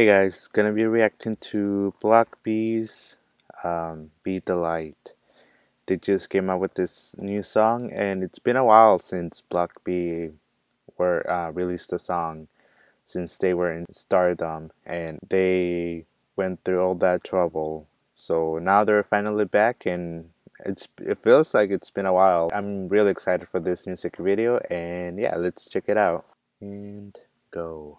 Hey guys, gonna be reacting to Block B's um, Be the Light. They just came out with this new song, and it's been a while since Block B were uh, released a song, since they were in Stardom, and they went through all that trouble. So now they're finally back, and it's it feels like it's been a while. I'm really excited for this music video, and yeah, let's check it out. And go.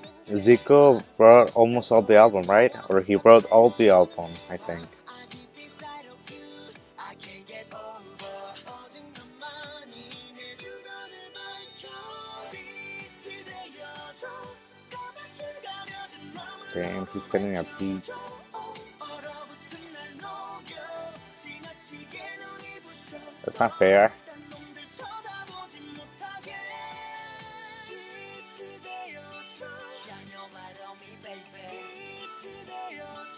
Zico wrote almost all the album, right? Or he wrote all the album, I think. Damn, he's getting a beat. That's not fair.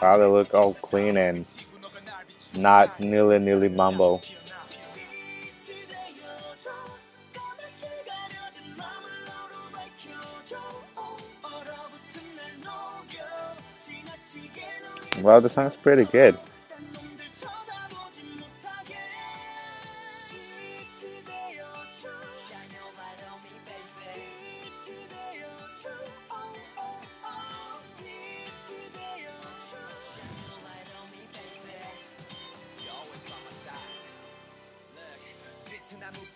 Wow, they look all clean and not Nillili Mambo. Wow, the song's pretty good.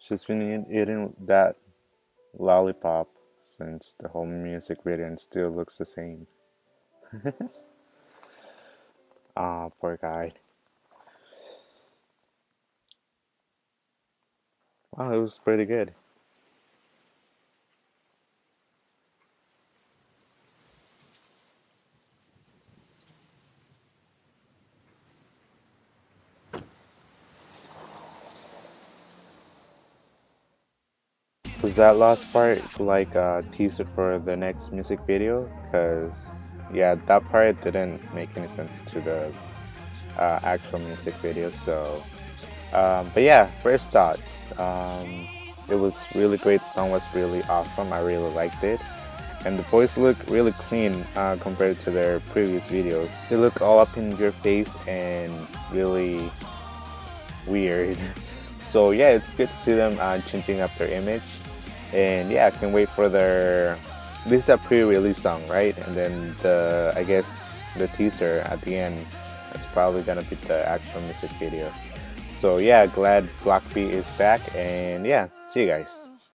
She's been eating that lollipop since the whole music video and still looks the same. Ah, poor guy. Wow, it was pretty good. Was that last part like a teaser for the next music video? Cause yeah, that part didn't make any sense to the uh, actual music video. So, um, but yeah, first thoughts. Um, it was really great. The song was really awesome. I really liked it. And the boys look really clean uh, compared to their previous videos. They look all up in your face and really weird. So yeah, it's good to see them uh, changing up their image. And yeah, I can wait for their. This is a pre-release song, right? And then the I guess the teaser at the end. That's probably gonna be the actual music video. So yeah, glad Block B is back, and yeah, see you guys.